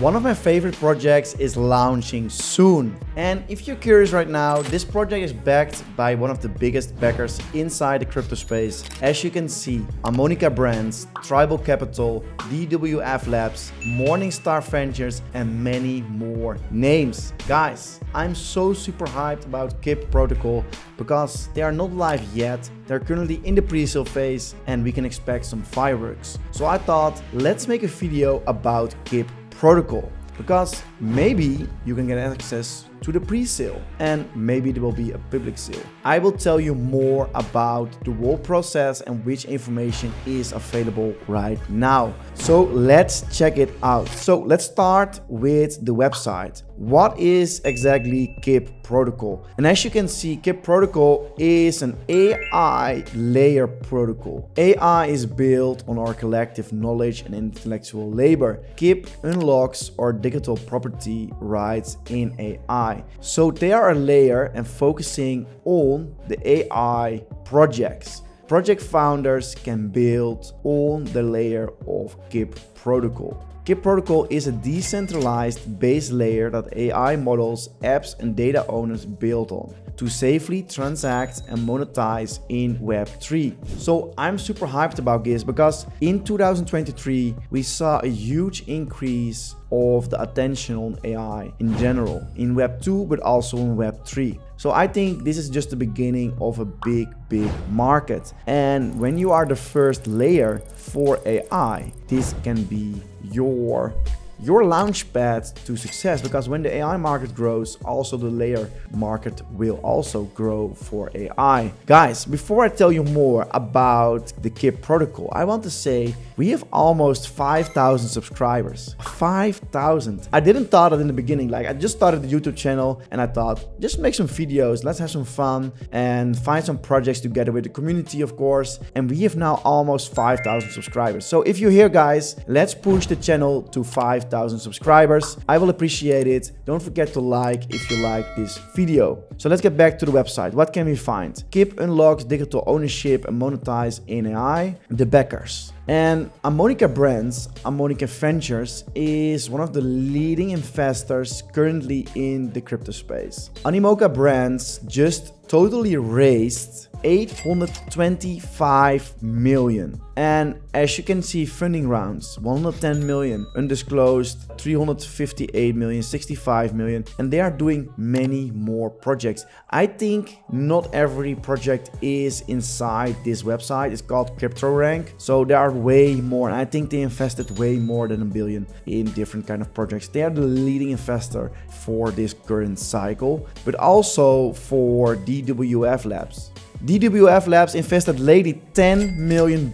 one of my favorite projects is launching soon. And if you're curious right now, this project is backed by one of the biggest backers inside the crypto space. As you can see, Animoca Brands, Tribal Capital, DWF Labs, Morningstar Ventures, and many more names. Guys, I'm so super hyped about KIP Protocol because they are not live yet. They're currently in the pre-sale phase and we can expect some fireworks. So I thought, let's make a video about KIP Protocol because maybe you can get access to the pre-sale and maybe there will be a public sale. I will tell you more about the whole process and which information is available right now. So let's check it out. So let's start with the website. What is exactly KIP protocol? And as you can see, KIP protocol is an AI layer protocol. AI is built on our collective knowledge and intellectual labor. KIP unlocks our digital property rights in AI. So they are a layer and focusing on the AI projects. Project founders can build on the layer of KIP protocol. KIP protocol is a decentralized base layer that AI models, apps and data owners build on to safely transact and monetize in Web3. So I'm super hyped about this because in 2023 we saw a huge increase of the attention on AI in general in Web 2 but also in Web 3. So I think this is just the beginning of a big, big market. And when you are the first layer for AI, this can be your your launch pad to success because when the AI market grows, also the layer market will also grow for AI. Guys, before I tell you more about the KIP protocol, I want to say we have almost 5,000 subscribers. 5,000. I didn't thought it in the beginning, like I just started the YouTube channel and I thought, just make some videos, let's have some fun and find some projects together with the community, of course. And we have now almost 5,000 subscribers. So if you're here, guys, let's push the channel to 5,000 5,000 subscribers. I will appreciate it. Don't forget to like if you like this video. So let's get back to the website. What can we find? KIP unlocks digital ownership and monetize in AI. The backers. And Animoca Brands, Animoca Ventures, is one of the leading investors currently in the crypto space. Animoca Brands just totally raised 825 million. And as you can see, funding rounds 110 million, undisclosed 358 million, 65 million, and they are doing many more projects. I think not every project is inside this website. It's called CryptoRank. So there are way more. I think they invested way more than a billion in different kind of projects. They are the leading investor for this current cycle, but also for DWF Labs. DWF Labs invested lately $10 million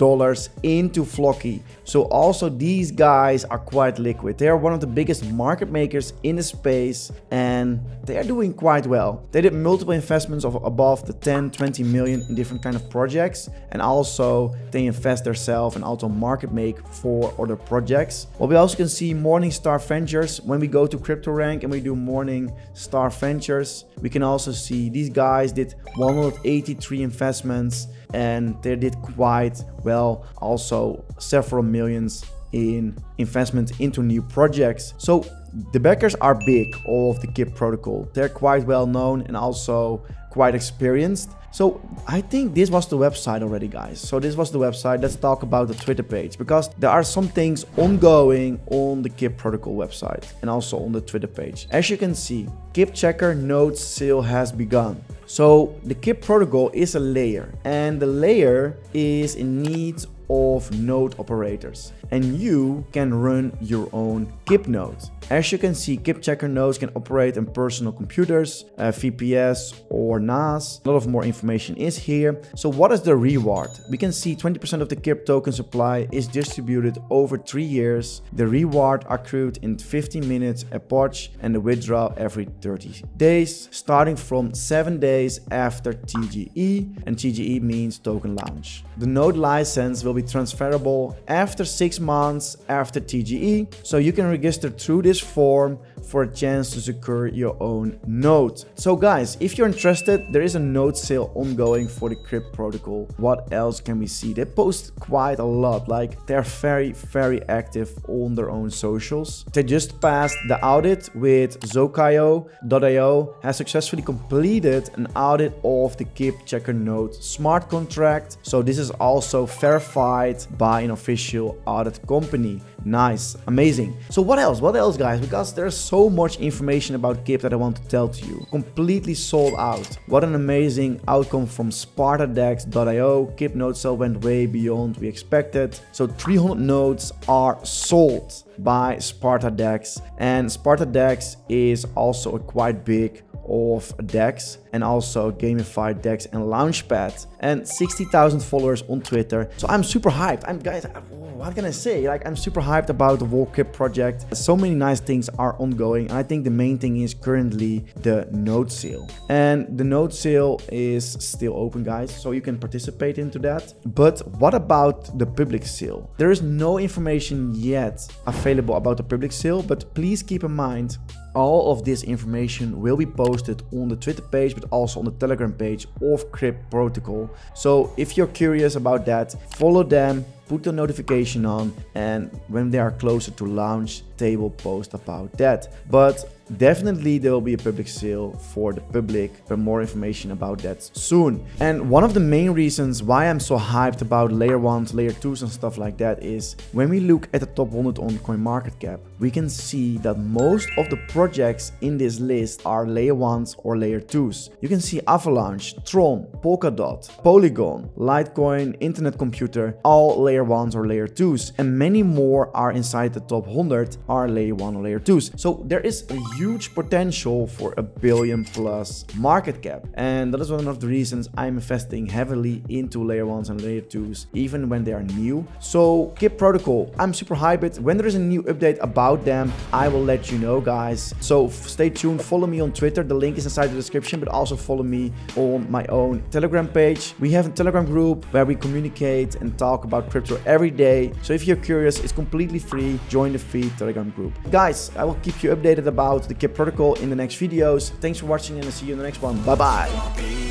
into Floki. So also these guys are quite liquid. They are one of the biggest market makers in the space and they are doing quite well. They did multiple investments of above the 10, 20 million in different kind of projects. And also they invest themselves and also market make for other projects. What we also can see Morningstar Ventures. When we go to CryptoRank and we do Morningstar Ventures, we can also see these guys did 183 investments and they did quite well. Also several millions in investment into new projects. So the backers are big all of the KIP protocol. They're quite well known and also quite experienced. So I think this was the website already, guys. So this was the website. Let's talk about the Twitter page because there are some things ongoing on the KIP protocol website and also on the Twitter page. As you can see, KIP checker node sale has begun. So the KIP protocol is a layer and the layer is in need of node operators and you can run your own KIP node. As you can see, KIP checker nodes can operate on personal computers, uh, VPS or NAS. A lot of more information is here. So what is the reward? We can see 20% of the KIP token supply is distributed over three years. The reward accrued in 15 minutes epoch and the withdrawal every 30 days, starting from seven days after TGE and TGE means token launch. The node license will be transferable after six months after TGE. So you can register through this form for a chance to secure your own node. So guys, if you're interested, there is a node sale ongoing for the KIP protocol. What else can we see? They post quite a lot, like they're very, very active on their own socials. They just passed the audit with Zokyo.io has successfully completed an audit of the Kip Checker node smart contract. So this is also verified by an official audit company. Nice, amazing. So what else? What else guys? Because there's so much information about Kip that I want to tell to you. Completely sold out. What an amazing outcome from SpartaDEX.io. Kip node sale went way beyond we expected. So 300 nodes are sold by SpartaDEX and SpartaDEX is also a quite big of DEX and also gamified DEX and Launchpad and 60,000 followers on Twitter. So I'm super hyped. I'm guys, what can I say? Like I'm super hyped about the Volkip project. So many nice things are ongoing. I think the main thing is currently the node sale. And the node sale is still open guys. So you can participate into that. But what about the public sale? There is no information yet available about the public sale, but please keep in mind all of this information will be posted on the Twitter page, but also on the Telegram page of KIP Protocol. So if you're curious about that, follow them, put the notification on, and when they are closer to launch, they will post about that. But definitely there will be a public sale for the public, but more information about that soon. And one of the main reasons why I'm so hyped about layer 1s, layer 2s and stuff like that is when we look at the top 100 on CoinMarketCap, we can see that most of the projects in this list are layer 1s or layer 2s. You can see Avalanche, Tron, Polkadot, Polygon, Litecoin, Internet Computer, all layer 1s or layer 2s, and many more are inside the top 100 are layer 1 or layer 2s. So there is a huge potential for a billion plus market cap. And that is one of the reasons I'm investing heavily into layer 1s and layer 2s, even when they are new. So Kip Protocol, I'm super hyped. When there is a new update about them, I will let you know guys. So stay tuned, follow me on Twitter. The link is inside the description, but also follow me on my own Telegram page. We have a Telegram group where we communicate and talk about crypto every day. So if you're curious, it's completely free. Join the free Telegram group. Guys, I will keep you updated about the Kip protocol in the next videos. Thanks for watching and I'll see you in the next one. Bye bye.